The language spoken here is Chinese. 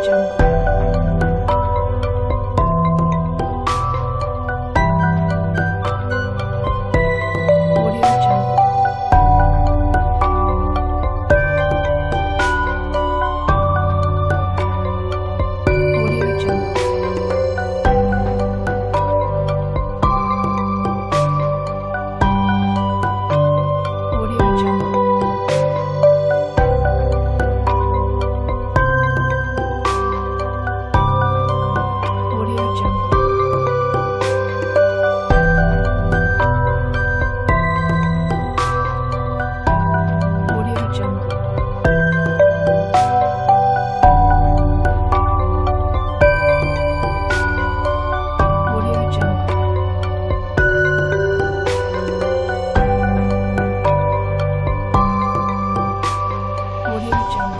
真乖 YouTube channel.